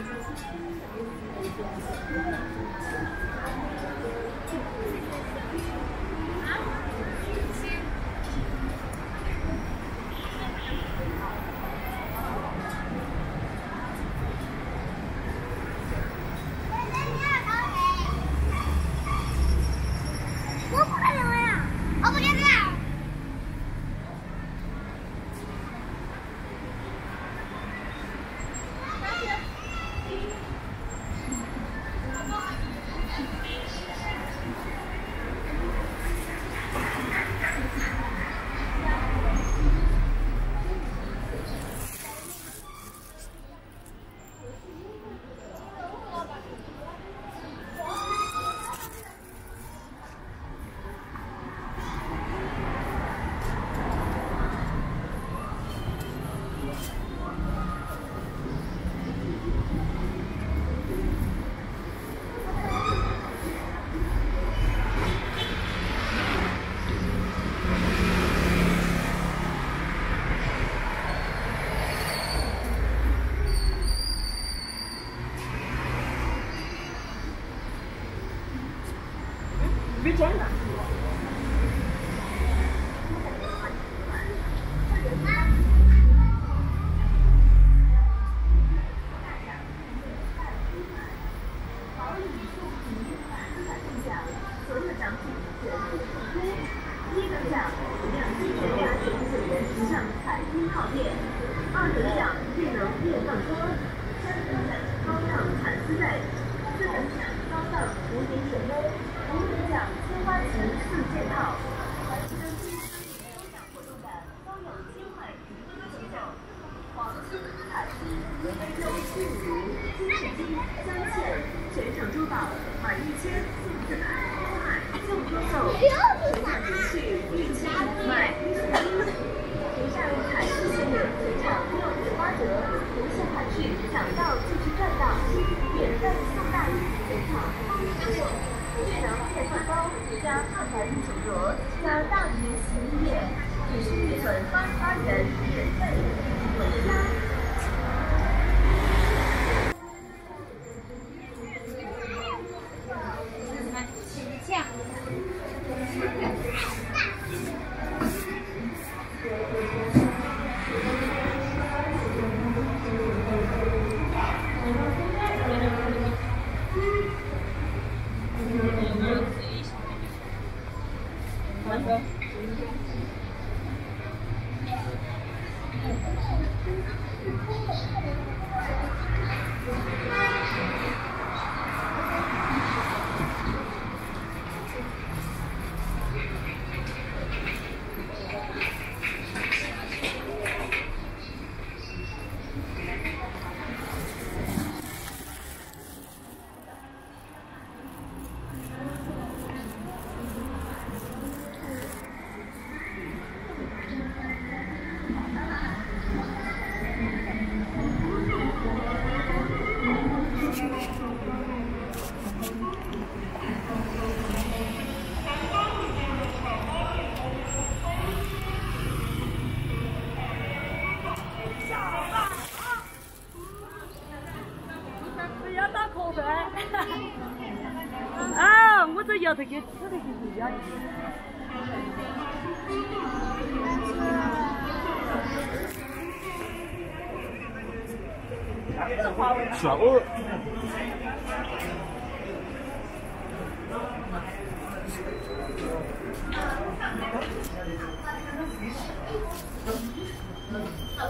Ah, sim. 前往一等奖两千十九元彩金二等奖智能电三等奖高档蚕丝被四等奖高档奖天花钱四件套凡是登记参抽奖活动的都有黄金镶嵌全场珠宝满一千送品牌包送送全场全场折不限款式抢到就是赚到送大礼全场包邮赠智能电饭煲加汉白玉酒桌加大型洗衣液，只需一桶八十八元，免费。我这要头给吃的就不一样嗯。好